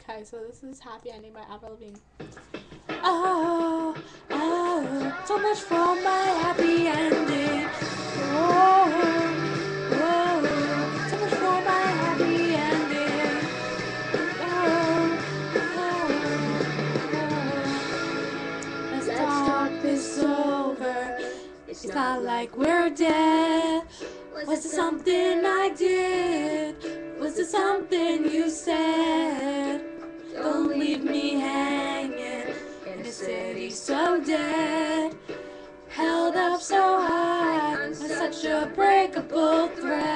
Okay, so this is Happy Ending by Avril Lavigne. Oh, oh, so much for my happy ending. Oh, oh, so much for my happy ending. Oh, oh, oh. Let's talk this over. It's not like we're dead. Was it something I did? Was it something you said? unbreakable thread.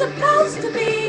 supposed to be.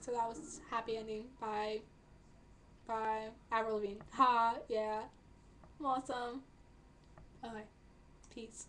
so that was Happy Ending by by Avril Lavigne. Ha, yeah. Awesome. Um, okay. Peace.